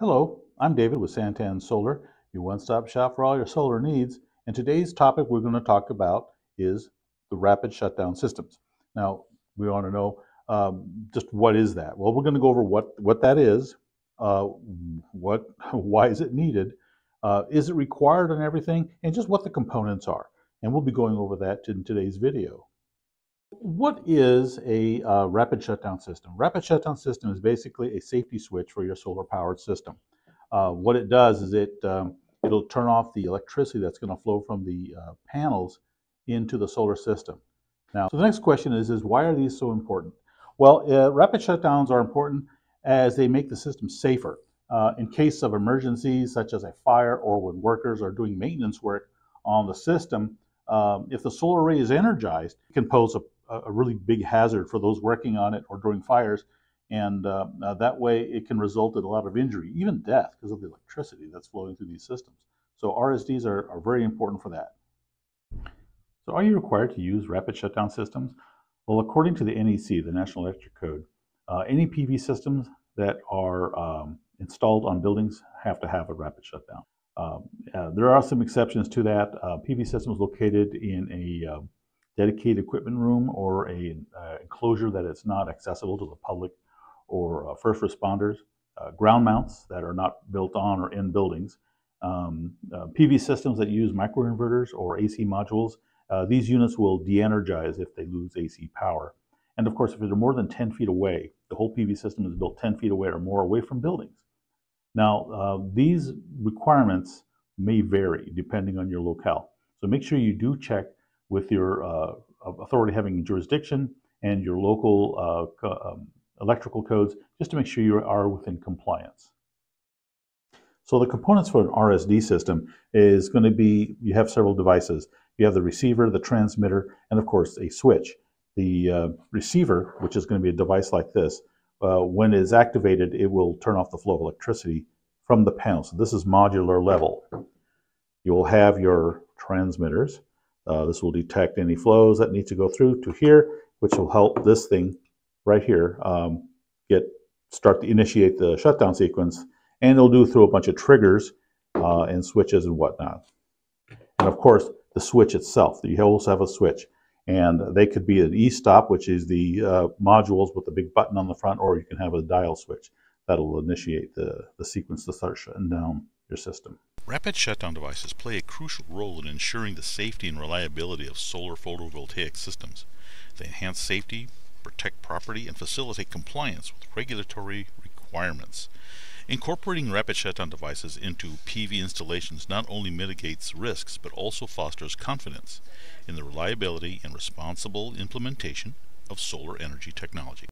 Hello, I'm David with SanTan Solar, your one-stop shop for all your solar needs. And today's topic we're going to talk about is the rapid shutdown systems. Now, we want to know um, just what is that? Well, we're going to go over what, what that is, uh, what, why is it needed, uh, is it required on everything, and just what the components are. And we'll be going over that in today's video. What is a uh, rapid shutdown system? Rapid shutdown system is basically a safety switch for your solar powered system. Uh, what it does is it um, it'll turn off the electricity that's going to flow from the uh, panels into the solar system. Now, so the next question is, is why are these so important? Well, uh, rapid shutdowns are important as they make the system safer. Uh, in case of emergencies such as a fire or when workers are doing maintenance work on the system, um, if the solar array is energized, it can pose a a really big hazard for those working on it or during fires. And uh, uh, that way it can result in a lot of injury, even death, because of the electricity that's flowing through these systems. So RSDs are, are very important for that. So are you required to use rapid shutdown systems? Well, according to the NEC, the National Electric Code, uh, any PV systems that are um, installed on buildings have to have a rapid shutdown. Um, uh, there are some exceptions to that. Uh, PV systems located in a um, dedicated equipment room or a uh, enclosure that is not accessible to the public or uh, first responders, uh, ground mounts that are not built on or in buildings, um, uh, PV systems that use microinverters or AC modules. Uh, these units will de-energize if they lose AC power. And of course, if they're more than 10 feet away, the whole PV system is built 10 feet away or more away from buildings. Now, uh, these requirements may vary depending on your locale. So make sure you do check with your uh, authority having jurisdiction and your local uh, um, electrical codes just to make sure you are within compliance. So the components for an RSD system is going to be, you have several devices. You have the receiver, the transmitter, and of course a switch. The uh, receiver, which is going to be a device like this, uh, when it is activated, it will turn off the flow of electricity from the panel. So this is modular level. You will have your transmitters, uh, this will detect any flows that need to go through to here, which will help this thing right here um, get start to initiate the shutdown sequence, and it'll do through a bunch of triggers uh, and switches and whatnot. And of course, the switch itself. You also have a switch, and they could be an e-stop, which is the uh, modules with the big button on the front, or you can have a dial switch that'll initiate the, the sequence to start shutting down your system. Rapid shutdown devices play a crucial role in ensuring the safety and reliability of solar photovoltaic systems. They enhance safety, protect property, and facilitate compliance with regulatory requirements. Incorporating rapid shutdown devices into PV installations not only mitigates risks but also fosters confidence in the reliability and responsible implementation of solar energy technology.